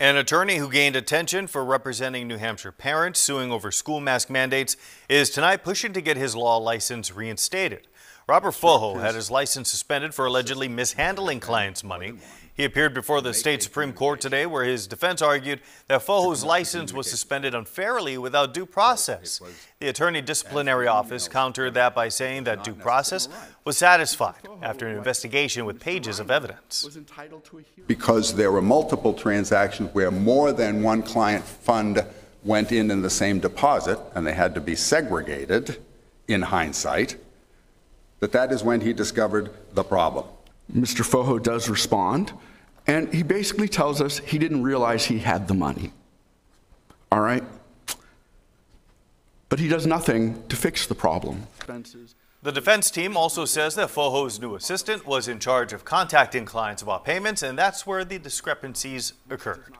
An attorney who gained attention for representing New Hampshire parents suing over school mask mandates is tonight pushing to get his law license reinstated. Robert Fojo had his license suspended for allegedly mishandling clients' money. He appeared before the state Supreme Court today where his defense argued that Fojo's license was suspended unfairly without due process. The attorney disciplinary office countered that by saying that due process was satisfied after an investigation with pages of evidence. because there were multiple transactions where more than one client fund went in in the same deposit, and they had to be segregated in hindsight, that that is when he discovered the problem. Mr. Fojo does respond, and he basically tells us he didn't realize he had the money. All right? But he does nothing to fix the problem. The defense team also says that Fojo's new assistant was in charge of contacting clients about payments, and that's where the discrepancies occurred.